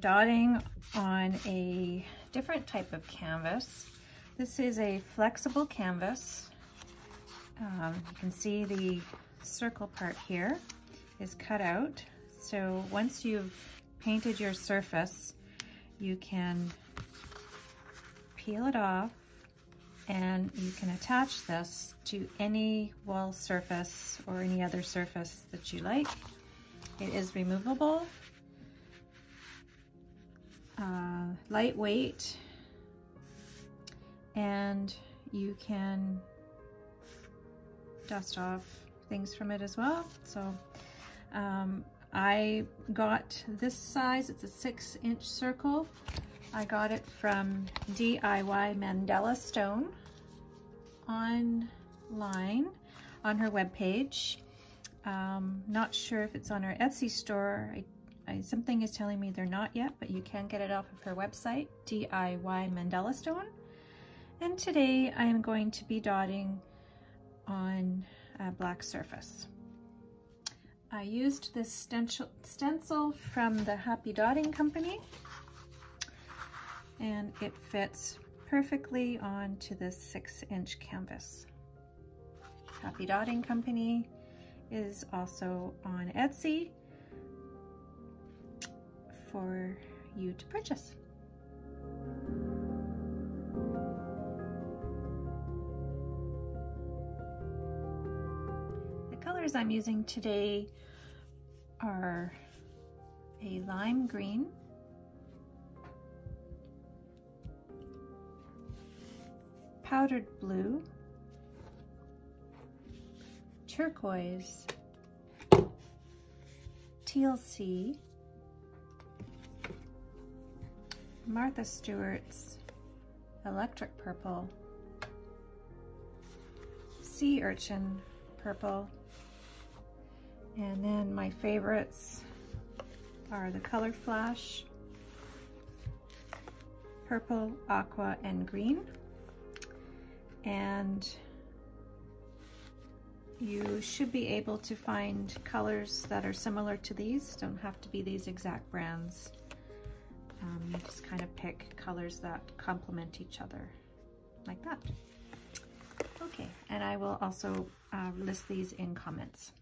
Dotting on a different type of canvas. This is a flexible canvas. Um, you can see the circle part here is cut out. So once you've painted your surface, you can peel it off and you can attach this to any wall surface or any other surface that you like. It is removable, uh, lightweight, and you can dust off things from it as well. So um, I got this size, it's a six inch circle. I got it from DIY Mandala Stone online on her webpage. Um, not sure if it's on her Etsy store. I, I, something is telling me they're not yet, but you can get it off of her website, DIY Mandala Stone. And today I am going to be dotting on a black surface. I used this stencil from the Happy Dotting Company and it fits perfectly onto this six inch canvas. Happy Dotting Company is also on Etsy for you to purchase. The colors I'm using today are a lime green, powdered blue, turquoise, teal sea, Martha Stewart's electric purple, sea urchin purple, and then my favorites are the Color Flash, purple, aqua, and green and you should be able to find colors that are similar to these. Don't have to be these exact brands. Um, just kind of pick colors that complement each other like that. Okay, and I will also uh, list these in comments.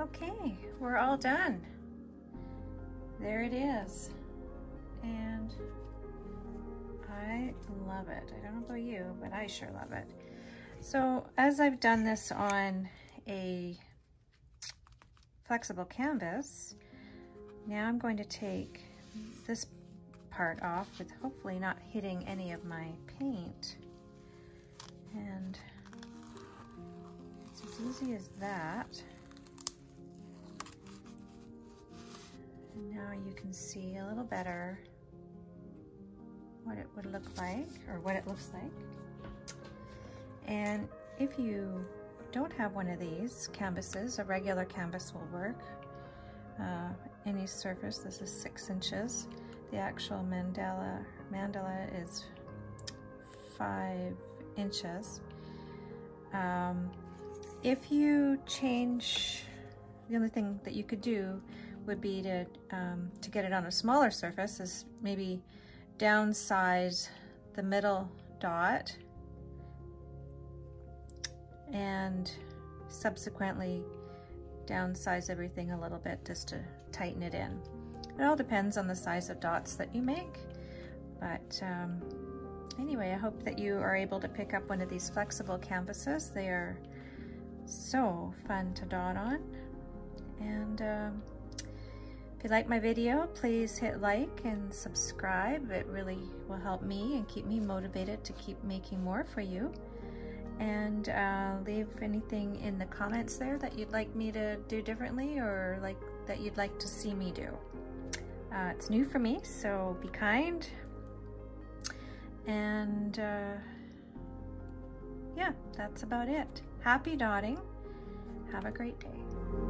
Okay, we're all done. There it is. And I love it. I don't know about you, but I sure love it. So as I've done this on a flexible canvas, now I'm going to take this part off with hopefully not hitting any of my paint. And it's as easy as that. And now you can see a little better what it would look like or what it looks like. And if you don't have one of these canvases, a regular canvas will work. Uh, any surface, this is six inches. The actual mandala, mandala is five inches. Um, if you change, the only thing that you could do would be to, um, to get it on a smaller surface is maybe downsize the middle dot and subsequently downsize everything a little bit just to tighten it in. It all depends on the size of dots that you make, but um, anyway, I hope that you are able to pick up one of these flexible canvases. They are so fun to dot on. And um, if you like my video, please hit like and subscribe. It really will help me and keep me motivated to keep making more for you and uh, leave anything in the comments there that you'd like me to do differently or like that you'd like to see me do. Uh, it's new for me, so be kind. And uh, yeah, that's about it. Happy dotting. Have a great day.